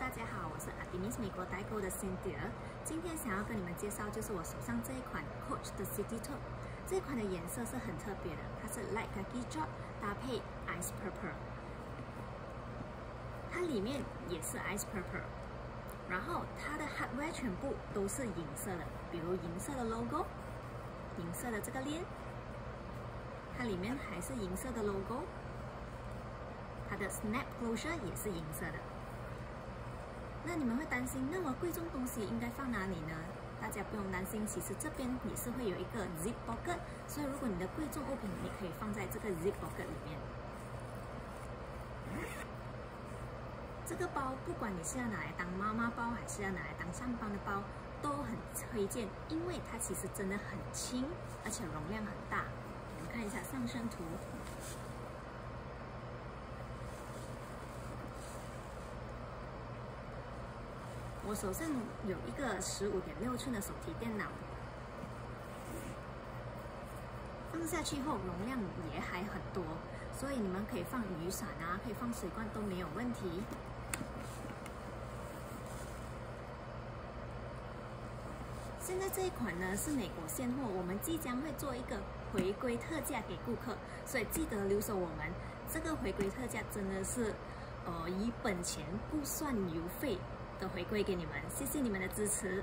大家好，我是 Adidas 美国代购的 Cynthia。今天想要跟你们介绍，就是我手上这一款 Coach 的 City Top。这款的颜色是很特别的，它是 Light Khaki Drop 搭配 Ice Purple。它里面也是 Ice Purple，然后它的 hardware 全部都是银色的，比如银色的 logo，银色的这个链，它里面还是银色的 logo。它的 snap closure 也是银色的。那你们会担心那么贵重东西应该放哪里呢？大家不用担心，其实这边也是会有一个 zip pocket，所以如果你的贵重物品，你可以放在这个 zip pocket 里面。这个包不管你是要拿来当妈妈包，还是要拿来当上班的包，都很推荐，因为它其实真的很轻，而且容量很大。我们看一下上身图。我手上有一个十五点六寸的手提电脑，放下去后容量也还很多，所以你们可以放雨伞啊，可以放水罐都没有问题。现在这一款呢是美国现货，我们即将会做一个回归特价给顾客，所以记得留守我们。这个回归特价真的是，呃，以本钱不算邮费。都回馈给你们，谢谢你们的支持。